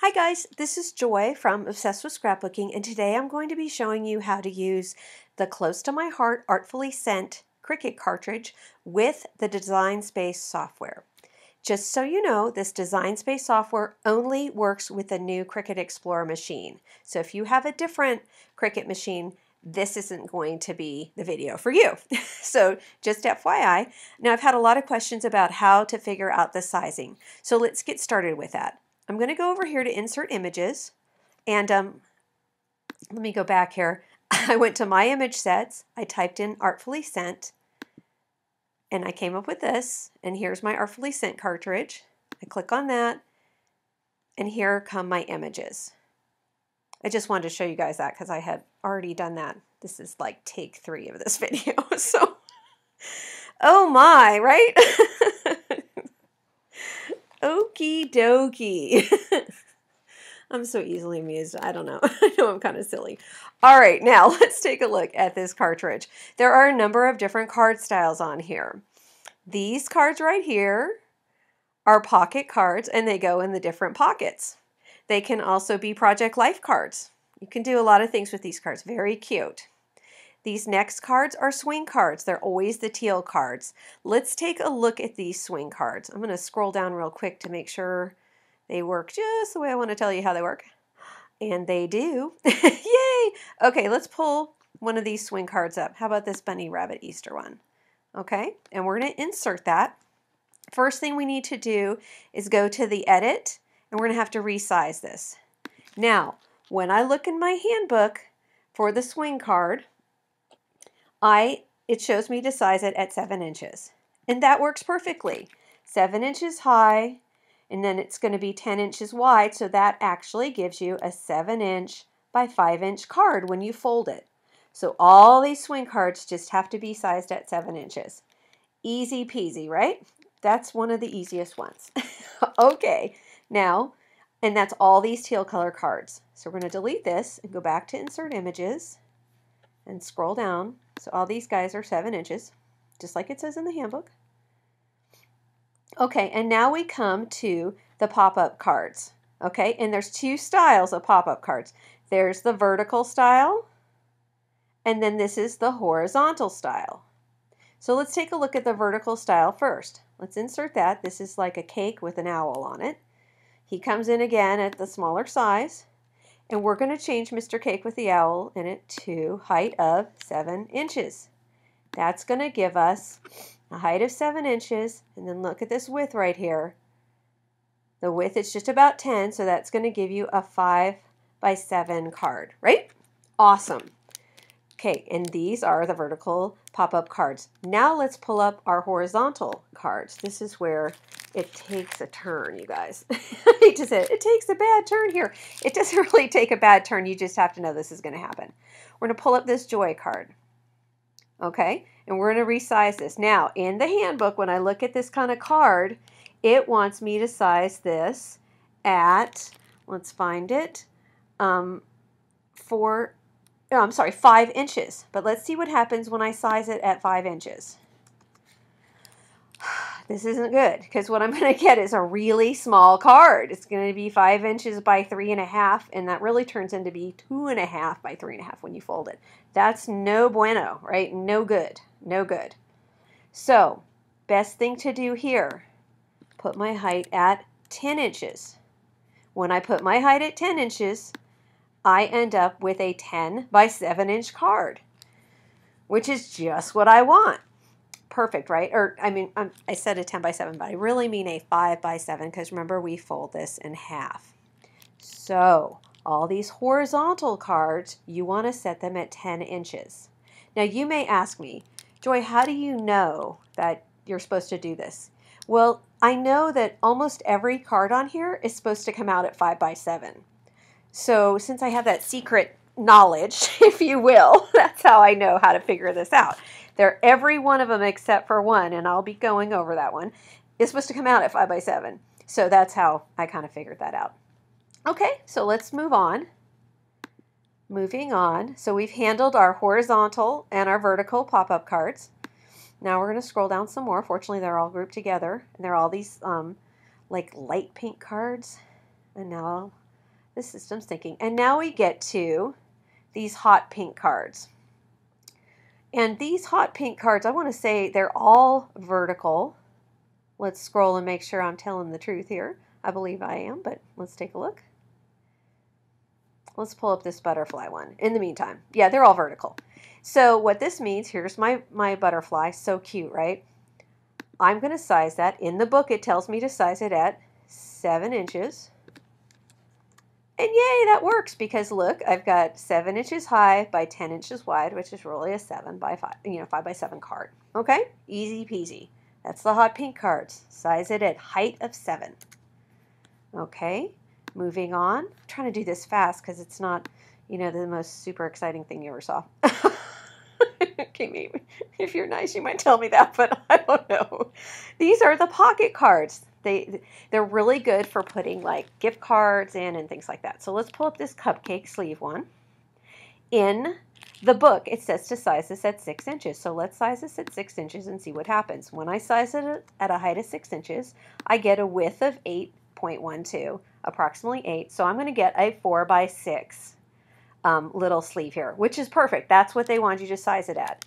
Hi guys, this is Joy from Obsessed with Scrapbooking and today I'm going to be showing you how to use the Close to My Heart Artfully Sent Cricut cartridge with the Design Space software. Just so you know, this Design Space software only works with the new Cricut Explorer machine. So if you have a different Cricut machine, this isn't going to be the video for you. so just FYI. Now I've had a lot of questions about how to figure out the sizing. So let's get started with that. I'm going to go over here to insert images and um, let me go back here. I went to my image sets, I typed in artfully sent and I came up with this and here's my artfully sent cartridge. I click on that and here come my images. I just wanted to show you guys that because I had already done that. This is like take three of this video. So, oh my, right? Okie dokie. I'm so easily amused. I don't know. I know I'm kind of silly. All right, now let's take a look at this cartridge. There are a number of different card styles on here. These cards right here are pocket cards and they go in the different pockets. They can also be Project Life cards. You can do a lot of things with these cards. Very cute. These next cards are swing cards. They're always the teal cards. Let's take a look at these swing cards. I'm going to scroll down real quick to make sure they work just the way I want to tell you how they work. And they do. Yay! Okay, let's pull one of these swing cards up. How about this Bunny Rabbit Easter one? Okay, and we're going to insert that. First thing we need to do is go to the edit, and we're going to have to resize this. Now, when I look in my handbook for the swing card, I it shows me to size it at 7 inches. And that works perfectly. 7 inches high, and then it's going to be 10 inches wide, so that actually gives you a 7 inch by 5 inch card when you fold it. So all these swing cards just have to be sized at 7 inches. Easy peasy, right? That's one of the easiest ones. okay, now, and that's all these teal color cards. So we're going to delete this and go back to insert images and scroll down. So all these guys are seven inches, just like it says in the handbook. Okay, and now we come to the pop-up cards. Okay, and there's two styles of pop-up cards. There's the vertical style, and then this is the horizontal style. So let's take a look at the vertical style first. Let's insert that. This is like a cake with an owl on it. He comes in again at the smaller size. And we're going to change Mr. Cake with the Owl in it to height of 7 inches. That's going to give us a height of 7 inches. And then look at this width right here. The width is just about 10, so that's going to give you a 5 by 7 card, right? Awesome. Okay, and these are the vertical pop-up cards. Now let's pull up our horizontal cards. This is where it takes a turn, you guys. I hate to say it, it takes a bad turn here. It doesn't really take a bad turn. You just have to know this is going to happen. We're going to pull up this Joy card. Okay, and we're going to resize this. Now, in the handbook, when I look at this kind of card, it wants me to size this at, let's find it, um, for oh, I'm sorry, five inches. But let's see what happens when I size it at five inches. This isn't good because what I'm going to get is a really small card. It's going to be five inches by three and a half, and that really turns into be two and a half by three and a half when you fold it. That's no bueno, right? No good. No good. So, best thing to do here, put my height at 10 inches. When I put my height at 10 inches, I end up with a 10 by 7 inch card, which is just what I want. Perfect, right? Or, I mean, I'm, i said a 10 by 7, but I really mean a 5 by 7 because remember, we fold this in half. So, all these horizontal cards, you want to set them at 10 inches. Now, you may ask me, Joy, how do you know that you're supposed to do this? Well, I know that almost every card on here is supposed to come out at 5 by 7. So since I have that secret knowledge, if you will, that's how I know how to figure this out. They're every one of them except for one, and I'll be going over that one, is supposed to come out at 5 by 7 So that's how I kind of figured that out. Okay, so let's move on. Moving on, so we've handled our horizontal and our vertical pop-up cards. Now we're going to scroll down some more. Fortunately, they're all grouped together, and they're all these um, like light pink cards. And now The system's thinking. And now we get to these hot pink cards. And these hot pink cards, I want to say they're all vertical. Let's scroll and make sure I'm telling the truth here. I believe I am, but let's take a look. Let's pull up this butterfly one. In the meantime, yeah, they're all vertical. So what this means, here's my, my butterfly. So cute, right? I'm going to size that. In the book, it tells me to size it at 7 inches. And yay, that works because look, I've got 7 inches high by 10 inches wide, which is really a 7 by 5, you know, 5 by 7 card. Okay? Easy peasy. That's the hot pink cards. Size it at height of 7. Okay, moving on. I'm trying to do this fast because it's not, you know, the most super exciting thing you ever saw. okay, maybe if you're nice, you might tell me that, but I don't know. These are the pocket cards. They they're really good for putting like gift cards in and things like that. So let's pull up this cupcake sleeve one. In the book, it says to size this at six inches. So let's size this at six inches and see what happens. When I size it at a height of six inches, I get a width of 8.12, approximately eight. So I'm going to get a four by six um, little sleeve here, which is perfect. That's what they want you to size it at.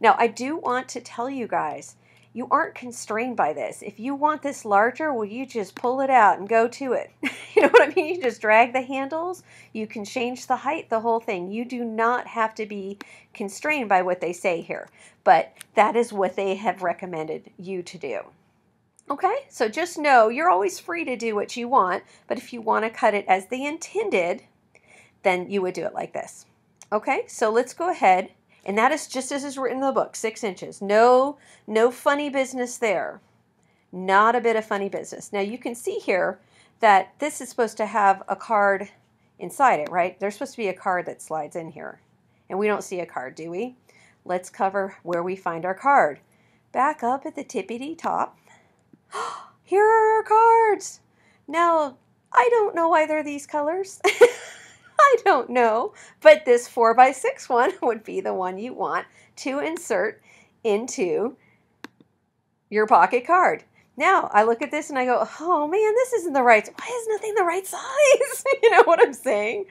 Now, I do want to tell you guys, you aren't constrained by this. If you want this larger, well, you just pull it out and go to it. you know what I mean? You just drag the handles. You can change the height, the whole thing. You do not have to be constrained by what they say here, but that is what they have recommended you to do. Okay, so just know you're always free to do what you want, but if you want to cut it as they intended, then you would do it like this. Okay, so let's go ahead, and that is just as is written in the book, six inches. No, no funny business there. Not a bit of funny business. Now you can see here that this is supposed to have a card inside it, right? There's supposed to be a card that slides in here. And we don't see a card, do we? Let's cover where we find our card. Back up at the tippity top. Here are our cards. Now, I don't know why they're these colors. I don't know, but this 4 by 6 one would be the one you want to insert into your pocket card. Now I look at this and I go, oh man, this isn't the right, why is nothing the right size? you know what I'm saying?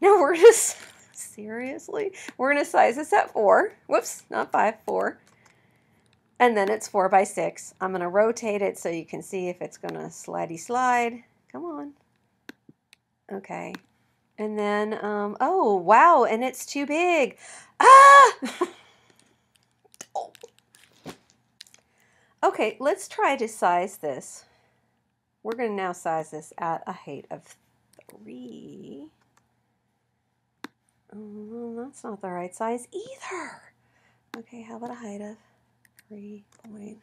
Now we're just, seriously, we're going to size this at 4. Whoops, not 5, 4. And then it's 4 by 6. I'm going to rotate it so you can see if it's going to slidey slide. Come on. Okay, and then, um, oh, wow, and it's too big. Ah! oh. Okay, let's try to size this. We're going to now size this at a height of 3. Oh, that's not the right size either. Okay, how about a height of 3.5?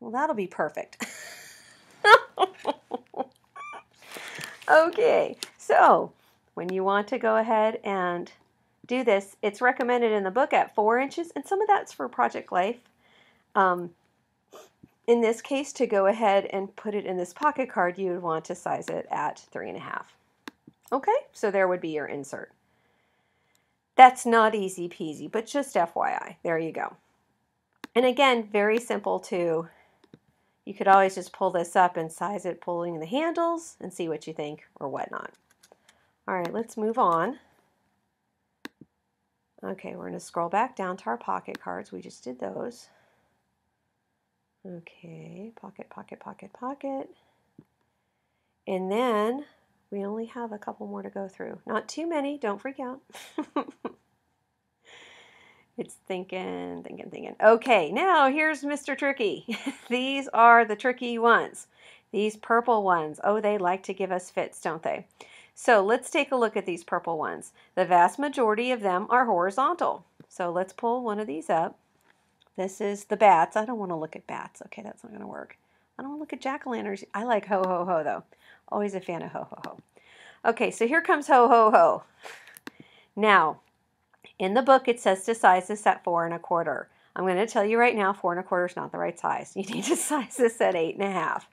Well, that'll be perfect. okay, so when you want to go ahead and do this, it's recommended in the book at four inches, and some of that's for Project Life. Um, in this case, to go ahead and put it in this pocket card, you would want to size it at three and a half. Okay, so there would be your insert. That's not easy peasy, but just FYI, there you go. And again, very simple to you could always just pull this up and size it pulling the handles and see what you think or whatnot. All right, let's move on. Okay, we're going to scroll back down to our pocket cards. We just did those. Okay, pocket, pocket, pocket, pocket. And then we only have a couple more to go through. Not too many, don't freak out. It's thinking, thinking, thinking. Okay, now here's Mr. Tricky. These are the tricky ones. These purple ones. Oh, they like to give us fits, don't they? So let's take a look at these purple ones. The vast majority of them are horizontal. So let's pull one of these up. This is the bats. I don't want to look at bats. Okay, that's not going to work. I don't want to look at jack-o'-lanterns. I like ho, ho, ho, though. Always a fan of ho, ho, ho. Okay, so here comes ho, ho, ho. Now, in the book, it says to size this at four and a quarter. I'm going to tell you right now, four and a quarter is not the right size. You need to size this at eight and a half.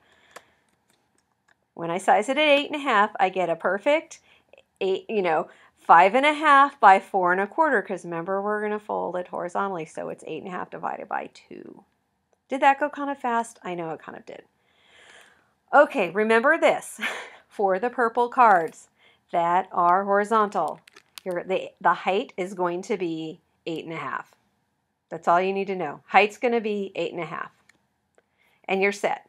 When I size it at eight and a half, I get a perfect eight, you know, five and a half by four and a quarter, because remember, we're going to fold it horizontally, so it's eight and a half divided by two. Did that go kind of fast? I know it kind of did. Okay, remember this for the purple cards that are horizontal. The, the height is going to be eight and a half. That's all you need to know. Height's going to be eight and a half. And you're set.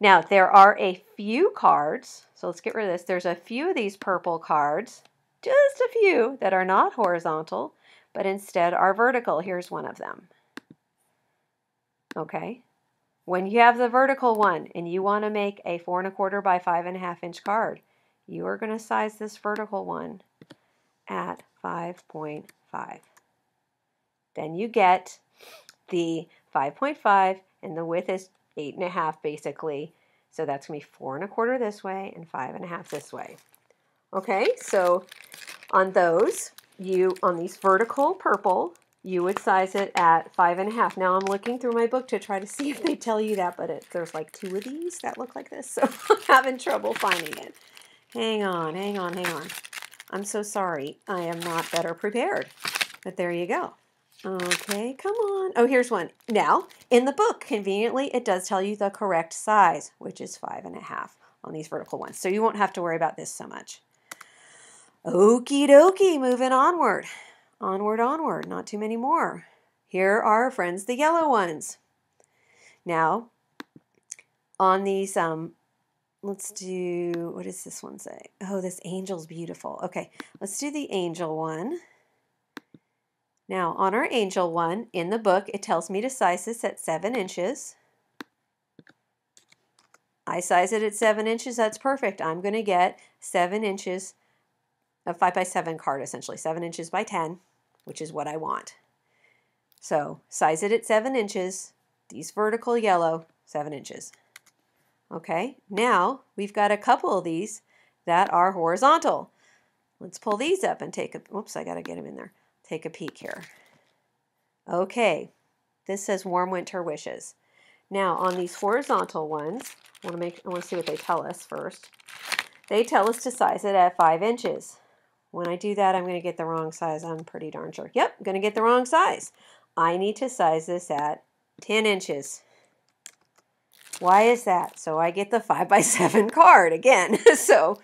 Now, there are a few cards, so let's get rid of this. There's a few of these purple cards, just a few, that are not horizontal, but instead are vertical. Here's one of them. Okay. When you have the vertical one and you want to make a four and a quarter by five and a half inch card, you are going to size this vertical one at 5.5. Then you get the 5.5 and the width is eight and a half basically. So that's to be four and a quarter this way and five and a half this way. Okay, so on those, you, on these vertical purple, you would size it at five and a half. Now I'm looking through my book to try to see if they tell you that, but it, there's like two of these that look like this, so I'm having trouble finding it. Hang on, hang on, hang on. I'm so sorry. I am not better prepared, but there you go. Okay, come on. Oh, here's one. Now, in the book, conveniently, it does tell you the correct size, which is five and a half on these vertical ones. So you won't have to worry about this so much. Okie dokie, moving onward. Onward, onward, not too many more. Here are our friends, the yellow ones. Now, on these, um, let's do, what does this one say? Oh, this angel's beautiful. Okay, let's do the angel one. Now, on our angel one, in the book, it tells me to size this at 7 inches. I size it at 7 inches. That's perfect. I'm going to get 7 inches a 5 by 7 card, essentially. 7 inches by 10, which is what I want. So, size it at 7 inches. These vertical yellow, 7 inches. Okay, now we've got a couple of these that are horizontal. Let's pull these up and take a, whoops, I got to get them in there take a peek here. Okay, this says warm winter wishes. Now on these horizontal ones, I want to make I want to see what they tell us first. They tell us to size it at five inches. When I do that, I'm to get the wrong size. I'm pretty darn sure. Yep, to get the wrong size. I need to size this at 10 inches. Why is that? So I get the 5 by 7 card again. so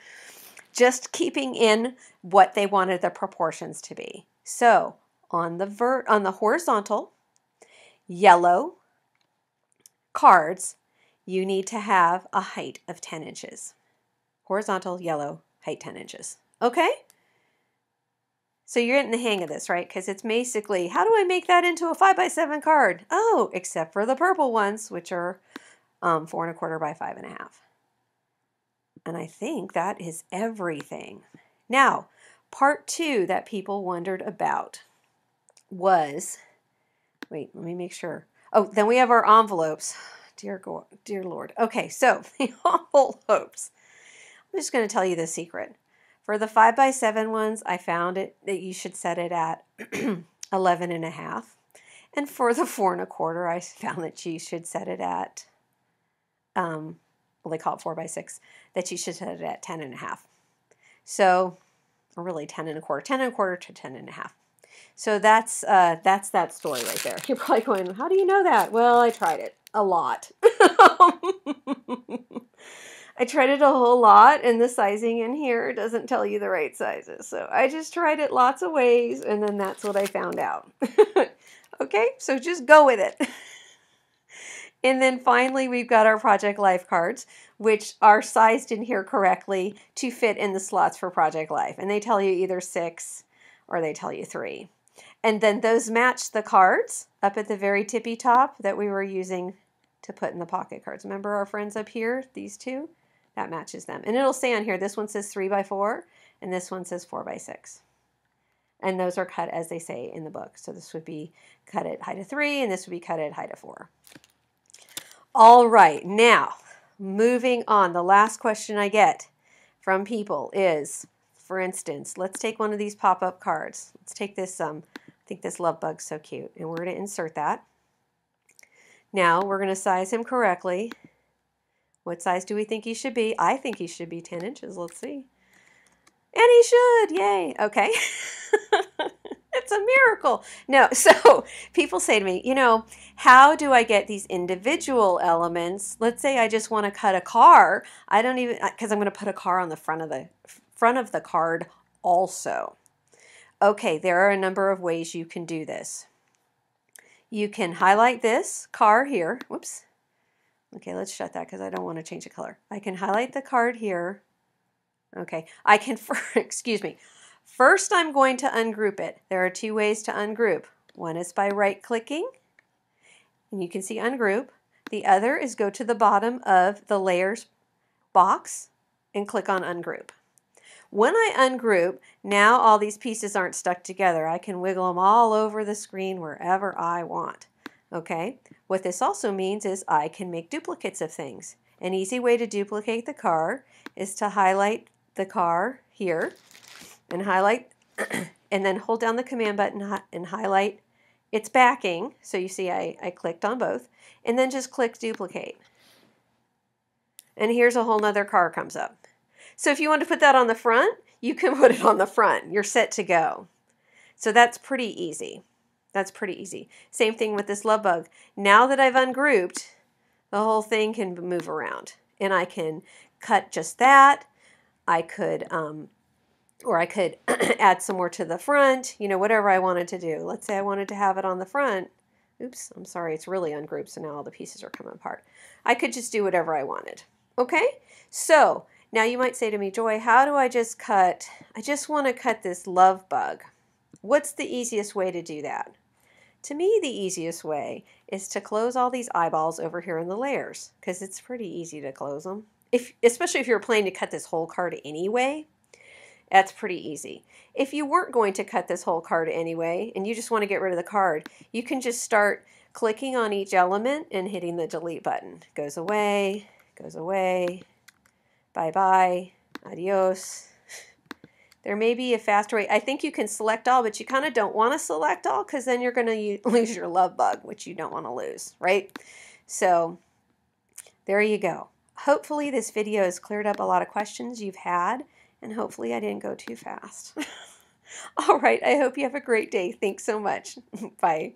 just keeping in what they wanted the proportions to be. So on the vert on the horizontal yellow cards, you need to have a height of 10 inches. Horizontal, yellow, height 10 inches. Okay? So you're getting the hang of this, right? Because it's basically, how do I make that into a 5 by 7 card? Oh, except for the purple ones, which are um, 4 and a quarter by five and a half. And I think that is everything. Now, Part two that people wondered about was wait, let me make sure. Oh, then we have our envelopes. Dear God, dear Lord. Okay, so the envelopes. I'm just going to tell you the secret. For the 5 by seven ones, I found it that you should set it at 11 and a half. And for the 4 and a quarter, I found that you should set it at, um, well, they call it 4 by 6, that you should set it at 10 and a half. So or really 10 and a quarter, 10 and a quarter to 10 and a half. So that's uh, that's that story right there. You're probably going, how do you know that? Well, I tried it a lot. I tried it a whole lot, and the sizing in here doesn't tell you the right sizes. So I just tried it lots of ways, and then that's what I found out. okay, so just go with it. And then finally, we've got our Project Life cards, which are sized in here correctly to fit in the slots for Project Life. And they tell you either six or they tell you three. And then those match the cards up at the very tippy top that we were using to put in the pocket cards. Remember our friends up here, these two? That matches them. And it'll say on here, this one says three by four, and this one says four by six. And those are cut as they say in the book. So this would be cut at height of three, and this would be cut at height of four. All right, now moving on. The last question I get from people is, for instance, let's take one of these pop-up cards. Let's take this, um, I think this love bug's so cute, and we're going to insert that. Now we're going to size him correctly. What size do we think he should be? I think he should be 10 inches. Let's see. And he should. Yay. Okay. it's a miracle. No, so people say to me, you know, how do I get these individual elements? Let's say I just want to cut a car. I don't even because I'm going to put a car on the front of the front of the card also. Okay, there are a number of ways you can do this. You can highlight this car here. Whoops. Okay, let's shut that because I don't want to change the color. I can highlight the card here. Okay, I can, for, excuse me. First, I'm going to ungroup it. There are two ways to ungroup. One is by right-clicking, and you can see ungroup. The other is go to the bottom of the layers box and click on ungroup. When I ungroup, now all these pieces aren't stuck together. I can wiggle them all over the screen wherever I want. Okay, what this also means is I can make duplicates of things. An easy way to duplicate the car is to highlight the car here and highlight and then hold down the command button and highlight its backing. So you see I, I clicked on both and then just click duplicate. And here's a whole nother car comes up. So if you want to put that on the front, you can put it on the front. You're set to go. So that's pretty easy. That's pretty easy. Same thing with this love bug. Now that I've ungrouped, the whole thing can move around. And I can cut just that. I could, um, or I could add some more to the front, you know, whatever I wanted to do. Let's say I wanted to have it on the front. Oops, I'm sorry, it's really ungrouped, so now all the pieces are coming apart. I could just do whatever I wanted. Okay, so now you might say to me, Joy, how do I just cut, I just want to cut this love bug. What's the easiest way to do that? To me, the easiest way is to close all these eyeballs over here in the layers because it's pretty easy to close them. If, especially if you're planning to cut this whole card anyway, that's pretty easy. If you weren't going to cut this whole card anyway and you just want to get rid of the card, you can just start clicking on each element and hitting the delete button. Goes away, goes away, bye-bye, adios, there may be a faster way. I think you can select all, but you kind of don't want to select all because then you're going to lose your love bug, which you don't want to lose, right? So there you go. Hopefully this video has cleared up a lot of questions you've had, and hopefully I didn't go too fast. all right, I hope you have a great day. Thanks so much. Bye.